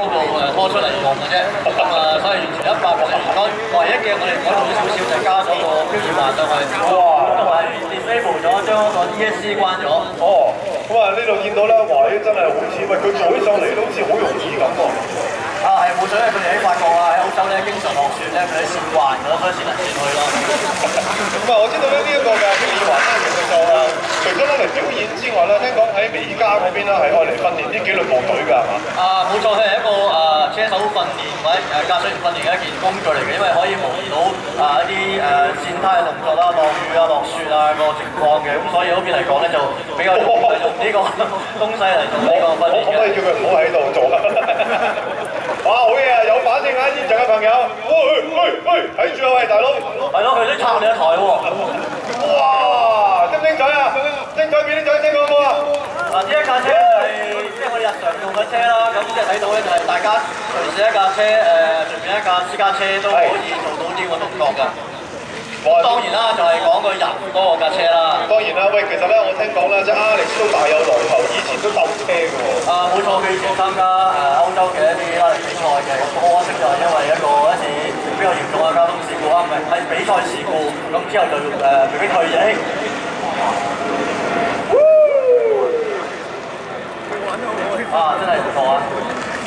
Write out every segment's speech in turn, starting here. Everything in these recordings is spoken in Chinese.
嗰度誒拖出嚟用嘅啫，咁啊所以完全一百個嚟講，唯一嘅我哋改動咗少少就加咗個標誌環上去，哇同埋 disable 咗將嗰個 ESC 關咗。哦，咁啊呢度見到咧，哇！呢真係好似喂，佢做起上嚟都好似好容易咁喎。啊係冇錯，因為佢哋喺法國啊，喺澳洲咧經常落雪咧，佢哋線慣咗，所以線嚟線去咯。咁啊，我知道咧呢一個嘅標耳環咧，其實就除咗攞嚟表演之外咧，聽講喺美加嗰邊咧係愛嚟訓練啲紀律部隊㗎，係嘛？啊冇錯，佢係訓練或者誒駕駛員訓練嘅一件工具嚟嘅，因為可以模擬到啊一啲誒跣胎嘅動作啦、落雨啊、落雪啊個情況嘅，咁所以嗰邊嚟講咧就比較用呢個東西嚟做呢個訓練嘅。可唔可以叫佢唔好喺度做啊？哇！好嘢啊！有反應啊！現場嘅朋友，喂喂喂，睇住啊！喂，大佬，係咯，佢都撐你一台喎。哇！精唔精彩啊？精彩俾啲掌聲好唔好啊？嗱，呢一架車係即係我哋日常用嘅車啦，咁即係睇到咧大家隨時一架車誒，隨便一架私家車都可以做到呢個動作㗎。哇！當然啦，就係講個人嗰個架車啦。當然啦，喂，其實咧，我聽講咧，即係 Alex 都大有來頭，以前都鬥車嘅喎。啊，冇錯，佢以前參加誒歐洲嘅一啲拉力比賽嘅，可惜就係因為一個一次比較嚴重嘅交通事故啊，唔係係比賽事故，咁之後就誒被逼退役。啊，真係唔錯啊！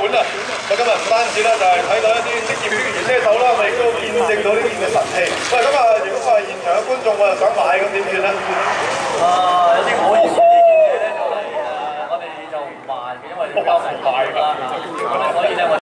館啊！咁今日唔單止啦就係睇到一啲職業漂移車手啦，我亦都見證到呢件嘅神器。喂，咁啊，如果我係現場嘅觀眾，我又想買，咁點算咧？啊，有啲唔好意思，呢件嘢咧就係誒，我哋就唔賣嘅，因為交唔賣㗎啦，咁所以咧我。